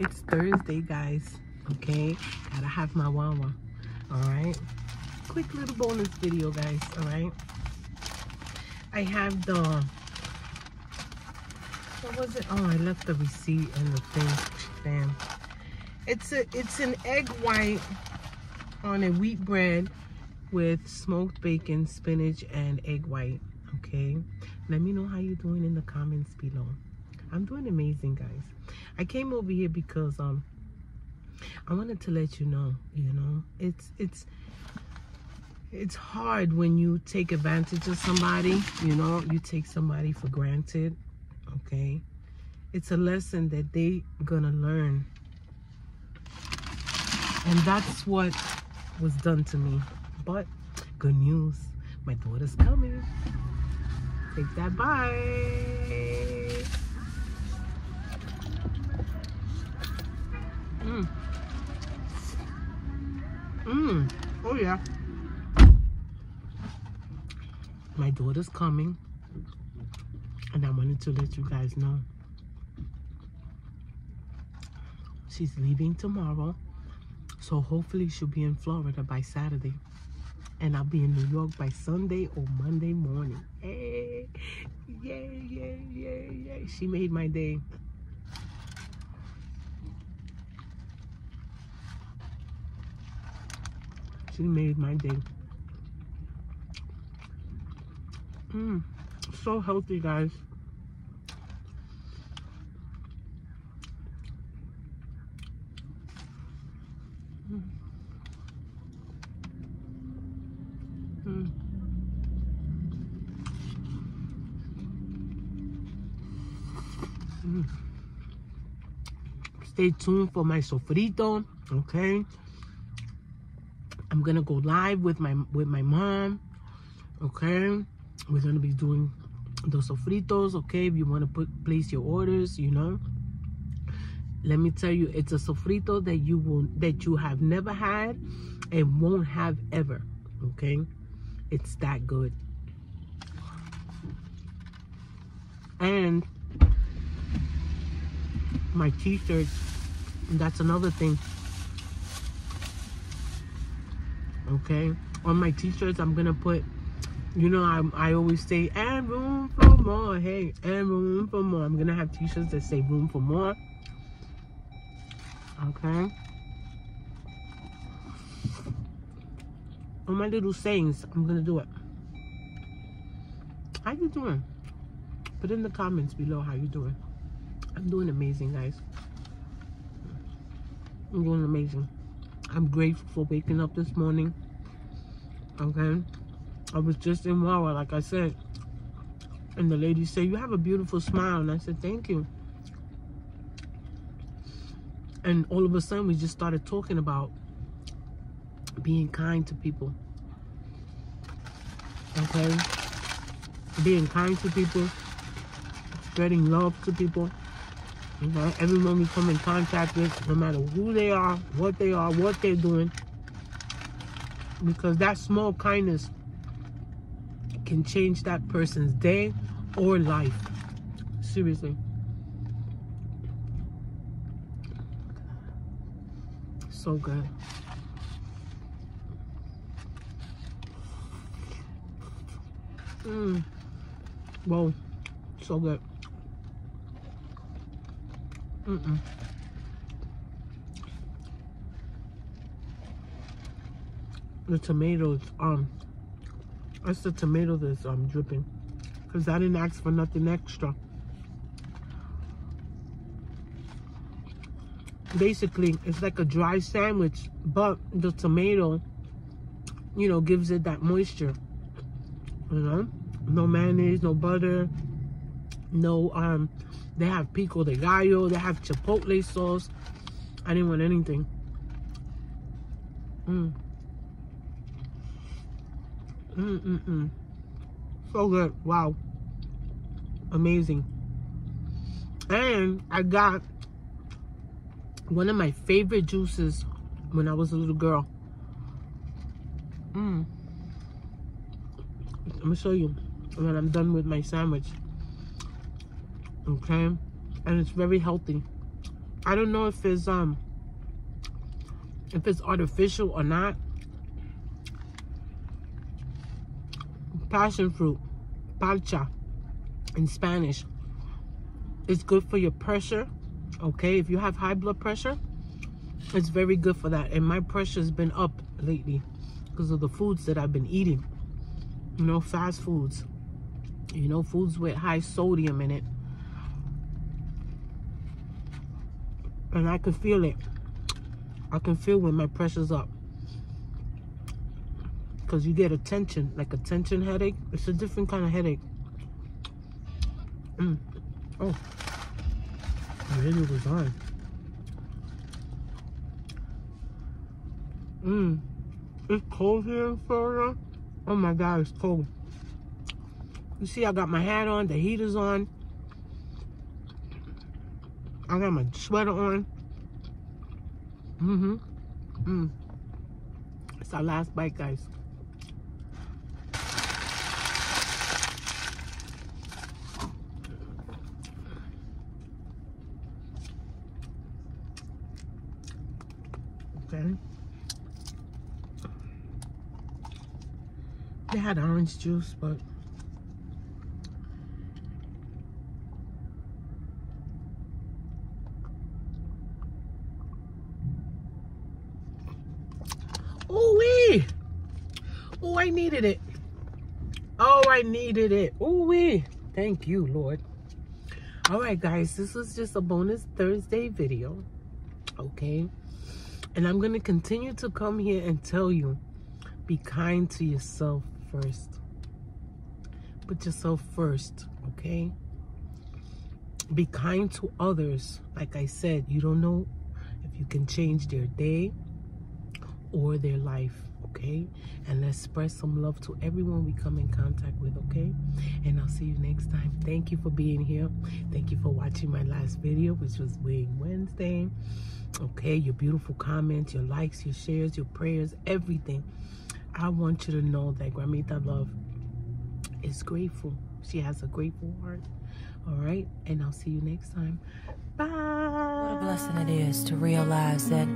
It's Thursday, guys. Okay, gotta have my wawa. All right, quick little bonus video, guys. All right, I have the what was it? Oh, I left the receipt and the thing. Damn. It's a it's an egg white on a wheat bread with smoked bacon, spinach, and egg white. Okay, let me know how you're doing in the comments below. I'm doing amazing, guys. I came over here because um I wanted to let you know, you know, it's it's it's hard when you take advantage of somebody, you know, you take somebody for granted, okay? It's a lesson that they gonna learn. And that's what was done to me. But good news, my daughter's coming. Take that bite. Mmm. Oh yeah. My daughter's coming. And I wanted to let you guys know. She's leaving tomorrow. So hopefully she'll be in Florida by Saturday. And I'll be in New York by Sunday or Monday morning. Hey, yay, yay, yay, yay. She made my day. She made my day. Mmm, so healthy, guys. Mm. Mm. Stay tuned for my sofrito, okay? I'm gonna go live with my with my mom. Okay, we're gonna be doing the sofritos. Okay, if you want to put place your orders, you know. Let me tell you, it's a sofrito that you will that you have never had and won't have ever. Okay, it's that good. And my t-shirts, that's another thing. Okay? On my t-shirts i'm gonna put you know I, I always say and room for more. Hey and room for more. I'm gonna have t-shirts that say room for more. Okay? On my little sayings i'm gonna do it. How you doing? Put in the comments below how you doing. I'm doing amazing guys. I'm doing amazing I'm grateful for waking up this morning. Okay. I was just in Wawa, like I said. And the lady said, you have a beautiful smile. And I said, thank you. And all of a sudden, we just started talking about being kind to people. Okay. Being kind to people. Spreading love to people. Everyone we come in contact with, no matter who they are, what they are, what they're doing. Because that small kindness can change that person's day or life. Seriously. So good. Mmm. Whoa. So good. Mm-mm. The tomatoes, um, that's the tomato that's um dripping. Because I didn't ask for nothing extra. Basically, it's like a dry sandwich, but the tomato, you know, gives it that moisture. You know? No mayonnaise, no butter, no um they have pico de gallo. They have chipotle sauce. I didn't want anything. Mm. Mm mm mm. So good. Wow. Amazing. And I got one of my favorite juices when I was a little girl. Mm. I'm gonna show you when I'm done with my sandwich okay and it's very healthy I don't know if it's um if it's artificial or not. Passion fruit, parcha in Spanish. It's good for your pressure. Okay, if you have high blood pressure, it's very good for that. And my pressure's been up lately because of the foods that I've been eating. You know, fast foods. You know, foods with high sodium in it. And I can feel it. I can feel when my pressure's up. Because you get a tension, like a tension headache. It's a different kind of headache. Mm. Oh. The video was on. Mmm. It's cold here in Florida. Oh my God, it's cold. You see, I got my hat on, the heater's on. I got my sweater on. Mm-hmm. Mm. It's our last bite, guys. Okay. They had orange juice, but Oh wee! Oh, I needed it. Oh, I needed it. Oh wee! Thank you, Lord. All right, guys, this was just a bonus Thursday video. Okay. And I'm going to continue to come here and tell you, be kind to yourself first. Put yourself first, okay? Be kind to others. Like I said, you don't know if you can change their day or their life, okay? And let's spread some love to everyone we come in contact with, okay? And I'll see you next time. Thank you for being here. Thank you for watching my last video, which was Weighing Wednesday. Okay, your beautiful comments, your likes, your shares, your prayers, everything. I want you to know that Gramita Love is grateful. She has a grateful heart. All right. And I'll see you next time. Bye. What a blessing it is to realize that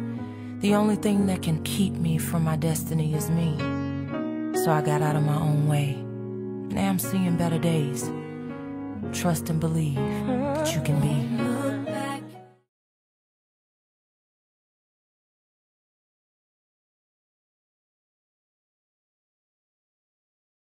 the only thing that can keep me from my destiny is me. So I got out of my own way. Now I'm seeing better days. Trust and believe that you can be